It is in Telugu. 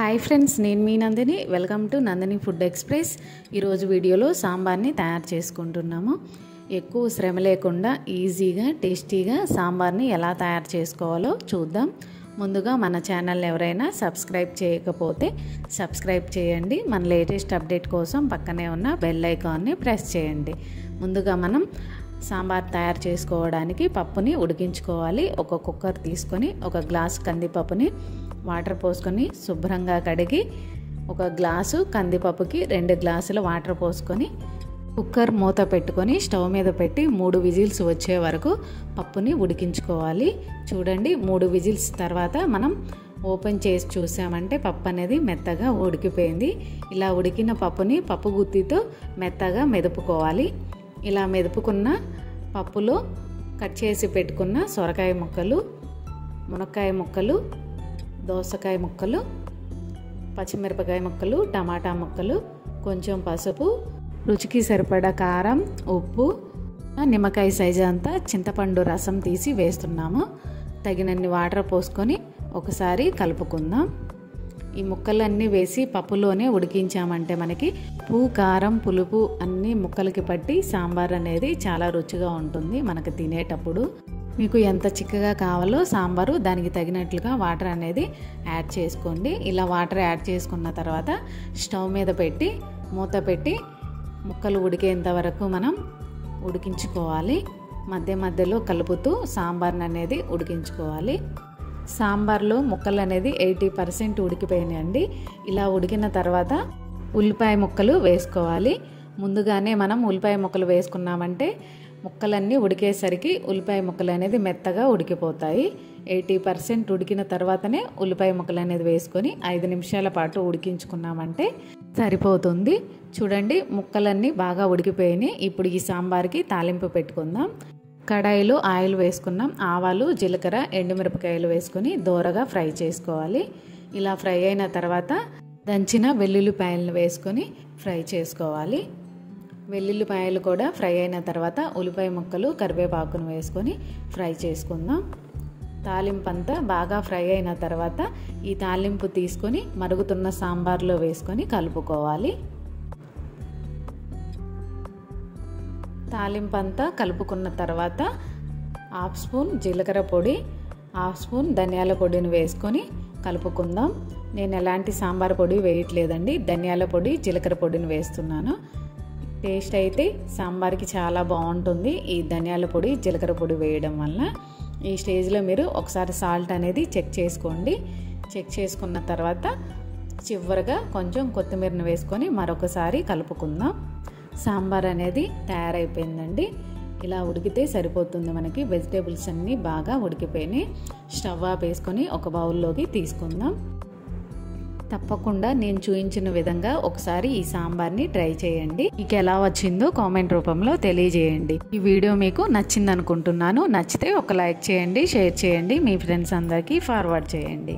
హాయ్ ఫ్రెండ్స్ నేను మీ Nandini. Welcome to Nandini food express ఈరోజు వీడియోలో సాంబార్ని తయారు చేసుకుంటున్నాము. ఎక్కువ శ్రమ లేకుండా ఈజీగా టేస్టీగా సాంబార్ని ఎలా తయారు చేసుకోవాలో చూద్దాం. ముందుగా మన ఛానల్ ఎవరైనా సబ్స్క్రైబ్ చేయకపోతే సబ్స్క్రైబ్ చేయండి. మన లేటెస్ట్ అప్డేట్ కోసం పక్కనే ఉన్న బెల్ ఐకాన్ని ప్రెస్ చేయండి. ముందుగా మనం సాంబార్ తయారు చేసుకోవడానికి పప్పుని ఉడికించుకోవాలి. ఒక కుక్కర్ తీసుకొని ఒక గ్లాస్ కందిపప్పుని వాటర్ పోసుకొని శుభ్రంగా కడిగి ఒక గ్లాసు కందిపప్పుకి రెండు గ్లాసుల వాటర్ పోసుకొని కుక్కర్ మూత పెట్టుకొని స్టవ్ మీద పెట్టి మూడు విజిల్స్ వచ్చే వరకు పప్పుని ఉడికించుకోవాలి. చూడండి మూడు విజిల్స్ తర్వాత మనం ఓపెన్ చేసి చూసామంటే పప్పు అనేది మెత్తగా ఉడికిపోయింది. ఇలా ఉడికిన పప్పుని పప్పు గుత్తితో మెత్తగా మెదుపుకోవాలి. ఇలా మెదుపుకున్న పప్పులో కట్ చేసి పెట్టుకున్న సొరకాయ ముక్కలు మునక్కాయ ముక్కలు దోసకాయ ముక్కలు పచ్చిమిరపకాయ ముక్కలు టమాటా ముక్కలు కొంచెం పసుపు రుచికి సరిపడా కారం ఉప్పు నిమ్మకాయ సైజు అంతా చింతపండు రసం తీసి వేస్తున్నాము. తగినన్ని వాటర్ పోసుకొని ఒకసారి కలుపుకుందాం. ఈ ముక్కలన్నీ వేసి పప్పులోనే ఉడికించామంటే మనకి ఉప్పు కారం పులుపు అన్నీ ముక్కలకి పట్టి సాంబార్ అనేది చాలా రుచిగా ఉంటుంది మనకు తినేటప్పుడు. మీకు ఎంత చిక్కగా కావాలో సాంబారు దానికి తగినట్లుగా వాటర్ అనేది యాడ్ చేసుకోండి. ఇలా వాటర్ యాడ్ చేసుకున్న తర్వాత స్టవ్ మీద పెట్టి మూత పెట్టి ముక్కలు ఉడికేంత వరకు మనం ఉడికించుకోవాలి. మధ్య మధ్యలో కలుపుతూ సాంబార్ని అనేది ఉడికించుకోవాలి. సాంబార్లో ముక్కలు అనేది ఎయిటీ పర్సెంట్ ఉడికిపోయినాయండి. ఇలా ఉడికిన తర్వాత ఉల్లిపాయ ముక్కలు వేసుకోవాలి. ముందుగానే మనం ఉల్లిపాయ ముక్కలు వేసుకున్నామంటే ముక్కలన్నీ ఉడికేసరికి ఉల్లిపాయ ముక్కలు అనేది మెత్తగా ఉడికిపోతాయి. ఎయిటీ పర్సెంట్ ఉడికిన తర్వాతనే ఉల్లిపాయ ముక్కలు అనేది వేసుకొని ఐదు నిమిషాల పాటు ఉడికించుకున్నామంటే సరిపోతుంది. చూడండి ముక్కలన్నీ బాగా ఉడికిపోయినాయి. ఇప్పుడు ఈ సాంబార్కి తాలింపు పెట్టుకుందాం. కడాయిలో ఆయిల్ వేసుకున్నాం. ఆవాలు జీలకర్ర ఎండుమిరపకాయలు వేసుకొని దోరగా ఫ్రై చేసుకోవాలి. ఇలా ఫ్రై అయిన తర్వాత దంచిన వెల్లుల్లిపాయలను వేసుకొని ఫ్రై చేసుకోవాలి. వెల్లుల్లిపాయలు కూడా ఫ్రై అయిన తర్వాత ఉల్లిపాయ ముక్కలు కరివేపాకును వేసుకొని ఫ్రై చేసుకుందాం. తాలింపు అంతా బాగా ఫ్రై అయిన తర్వాత ఈ తాలింపు తీసుకొని మరుగుతున్న సాంబార్లో వేసుకొని కలుపుకోవాలి. తాలింపు అంతా కలుపుకున్న తర్వాత హాఫ్ స్పూన్ జీలకర్ర పొడి హాఫ్ స్పూన్ ధనియాల పొడిని వేసుకొని కలుపుకుందాం. నేను ఎలాంటి సాంబార్ పొడి వేయట్లేదండి. ధనియాల పొడి జీలకర్ర పొడిని వేస్తున్నాను. టేస్ట్ అయితే సాంబార్కి చాలా బాగుంటుంది. ఈ ధనియాల పొడి జీలకర్ర పొడి వేయడం వల్ల ఈ స్టేజ్లో మీరు ఒకసారి సాల్ట్ అనేది చెక్ చేసుకోండి. చెక్ చేసుకున్న తర్వాత చివరిగా కొంచెం కొత్తిమీరను వేసుకొని మరొకసారి కలుపుకుందాం. సాంబార్ అనేది తయారైపోయిందండి. ఇలా ఉడికితే సరిపోతుంది మనకి. వెజిటేబుల్స్ అన్నీ బాగా ఉడికిపోయినాయి. స్టవ్ ఆఫ్ వేసుకొని ఒక బౌల్లోకి తీసుకుందాం. తప్పకుండా నేను చూపించిన విధంగా ఒకసారి ఈ సాంబార్ని ట్రై చేయండి. మీకు ఎలా వచ్చిందో కామెంట్ రూపంలో తెలియజేయండి. ఈ వీడియో మీకు నచ్చింది అనుకుంటున్నాను నచ్చితే ఒక లైక్ చేయండి షేర్ చేయండి. మీ ఫ్రెండ్స్ అందరికీ ఫార్వర్డ్ చేయండి.